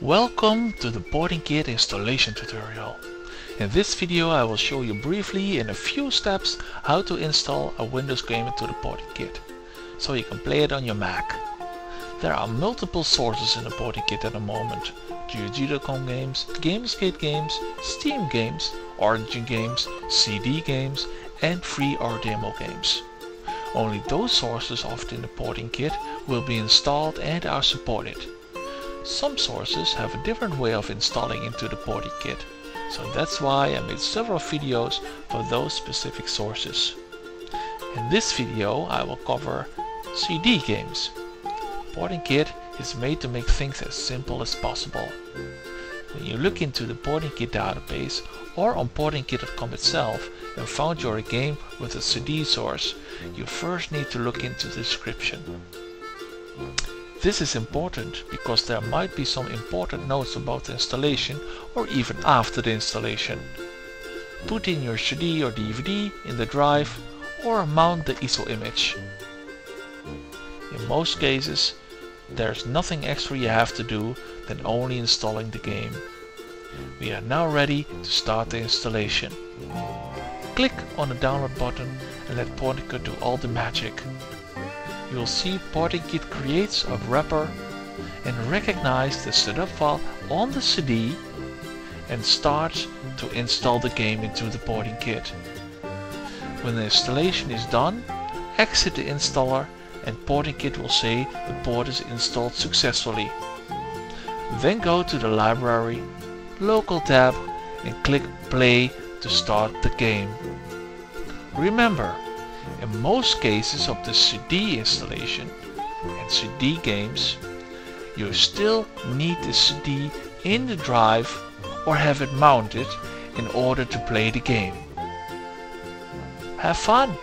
Welcome to the boarding Portingkit installation tutorial. In this video I will show you briefly in a few steps how to install a Windows game into the boarding Portingkit, so you can play it on your Mac. There are multiple sources in the boarding Portingkit at the moment. GOG.com games, Gamersgate games, Steam games, Origin games, CD games and free or demo games. Only those sources offered in the Portingkit will be installed and are supported. Some sources have a different way of installing into the Portingkit, so that's why I made several videos for those specific sources. In this video I will cover CD games. Porting kit is made to make things as simple as possible. When you look into the Porting Kit database or on portingkit.com itself and found your game with a CD source, you first need to look into the description. This is important because there might be some important notes about the installation or even after the installation. Put in your CD or DVD in the drive or mount the ISO image. In most cases, there's nothing extra you have to do than only installing the game. We are now ready to start the installation. Click on the download button and let Portingkit do all the magic you will see Portingkit creates a wrapper and recognize the setup file on the CD and starts to install the game into the Portingkit. When the installation is done, exit the installer and Portingkit will say the port is installed successfully. Then go to the library, local tab and click play to start the game. Remember, in most cases of the CD installation and CD games, you still need the CD in the drive or have it mounted in order to play the game. Have fun!